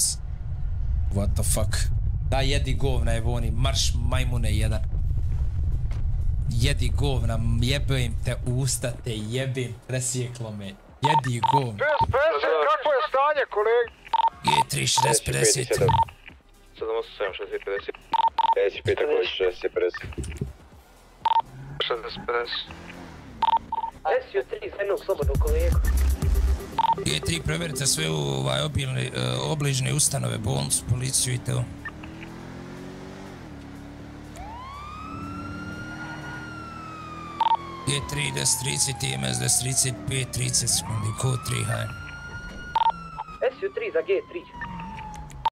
fokus. What the fuck? Da jedi govna je voni, marš majmune jedan. Jedi govna, jebem te usta, te jebem, presjeklo me. Jedi govna. 50, kakvo je stanje, kolegi? G3, 60, 50. 7, 8, 7, 60, 50. 55, tako 60, 50. 60, 50. Desio tri za jednog slobodnog kolegu. G3, preverite sve u ovaj obilne, e, obližne ustanove, bolnicu, policiju i to. G3, 10, 30, TMS, 10, 35, 30 sekundi, kod 3, hajde. SU3 za G3.